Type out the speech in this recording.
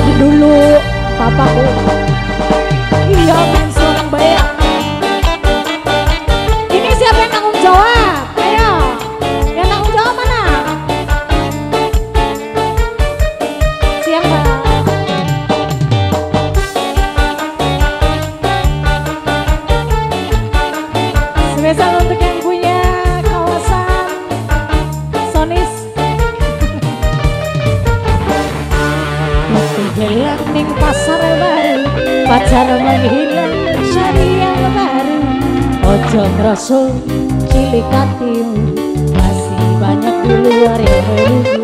dulu. Papaku ning pasar baru pacar menghilang cari yang baru. Ojo ngerasa cilik hatimu masih banyak di luar yang menunggu